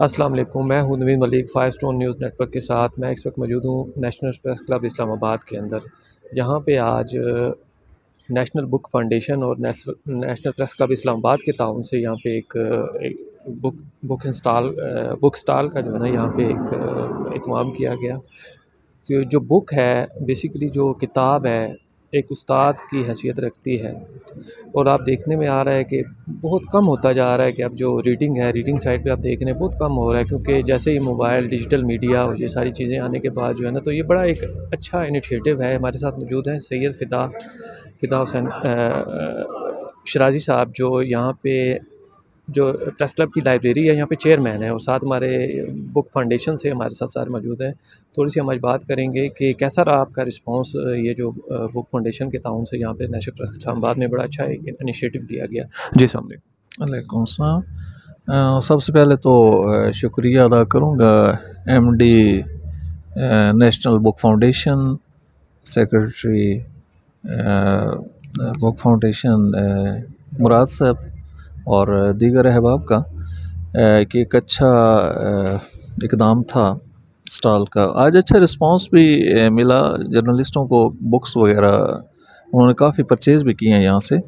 अस्सलाम वालेकुम मैं हूँ Naveen Malik fire stone news network के साथ। मैं इस वक्त मौजूद हूँ नेशनल प्रेस क्लब इस्लामाबाद के अंदर। यहाँ पे आज नेशनल बुक फाउंडेशन और नेशनल प्रेस क्लब इस्लामाबाद के ताउन से यहाँ पे एक, एक book book install book stall का जो है ना यहाँ पे एक इतमाम किया गया। कि जो बुक है बेसिकली जो किताब है एक उस्ताद की हैसियत रखती है। और आप देखने में आ रहा है कि बहुत कम होता जा रहा है कि अब जो रीडिंग है रीडिंग साइड पे आप देख रहे हैं बहुत कम हो रहा है, क्योंकि जैसे ही मोबाइल डिजिटल मीडिया और ये सारी चीज़ें आने के बाद जो है ना तो ये बड़ा एक अच्छा इनिशिएटिव है। हमारे साथ मौजूद हैं सैयद फ़िदा फ़िदा हुसैन शराजी साहब जो यहाँ पे जो प्रेस क्लब की लाइब्रेरी है, यहाँ पे चेयरमैन है और साथ हमारे बुक फाउंडेशन से हमारे साथ सारे मौजूद हैं। थोड़ी सी हम आज बात करेंगे कि कैसा रहा आपका रिस्पांस, ये जो बुक फाउंडेशन के ताउन से यहाँ पे नेशनल प्रेस इस्लामाबाद में बड़ा अच्छा इनिशिएटिव लिया गया। जी सामने सलाम सबसे पहले तो शुक्रिया अदा करूँगा M national book foundation secretary book foundation Murad साहब। और दीगर अहबाब का कि एक अच्छा इकदाम था स्टॉल का। आज अच्छा रिस्पांस भी मिला। जर्नलिस्टों को बुक्स वगैरह उन्होंने काफ़ी परचेज़ भी किए हैं यहाँ से।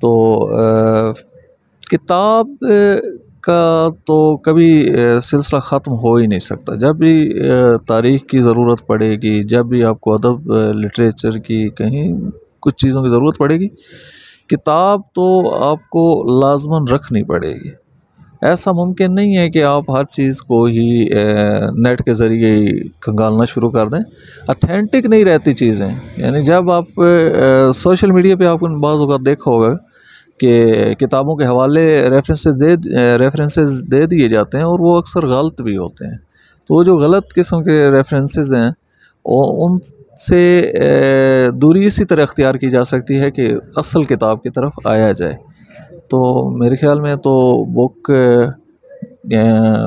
तो किताब का तो कभी सिलसिला ख़त्म हो ही नहीं सकता। जब भी तारीख़ की ज़रूरत पड़ेगी, जब भी आपको अदब लिटरेचर की कहीं कुछ चीज़ों की ज़रूरत पड़ेगी किताब तो आपको लाजमन रखनी पड़ेगी। ऐसा मुमकिन नहीं है कि आप हर चीज़ को ही नेट के ज़रिए ही खंगालना शुरू कर दें। अथेंटिक नहीं रहती चीज़ें। यानी जब आप सोशल मीडिया पे आपने बाज़ देखा होगा कि किताबों के हवाले रेफरेंसेस दे रेफरेंसेस दे दिए जाते हैं और वो अक्सर गलत भी होते हैं। तो वो जो गलत किस्म के रेफरेंसेस हैं उन से दूरी इसी तरह अख्तियार की जा सकती है कि असल किताब की तरफ़ आया जाए। तो मेरे ख्याल में तो बुक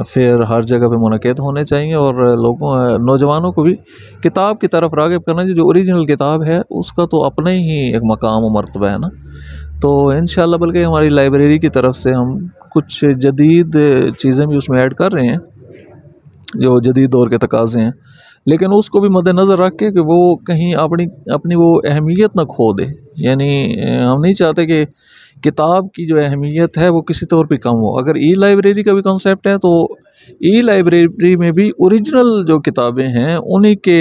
फिर हर जगह पे मुनद होने चाहिए और लोगों नौजवानों को भी किताब की तरफ़ रागब करना चाहिए। जो ओरिजिनल किताब है, उसका तो अपना ही एक मकाम और मरतबा है ना। तो इन बल्कि हमारी लाइब्रेरी की तरफ़ से हम कुछ जदीद चीज़ें भी उसमें ऐड कर रहे हैं, जो जदीद दौर के तकाजे हैं। लेकिन उसको भी मद्देनज़र रख के कि वो कहीं अपनी अपनी वो अहमियत ना खो दे। यानी हम नहीं चाहते कि किताब की जो अहमियत है वो किसी तौर पे कम हो। अगर ई लाइब्रेरी का भी कॉन्सेप्ट है तो ई लाइब्रेरी में भी ओरिजिनल जो किताबें हैं, उन्हीं के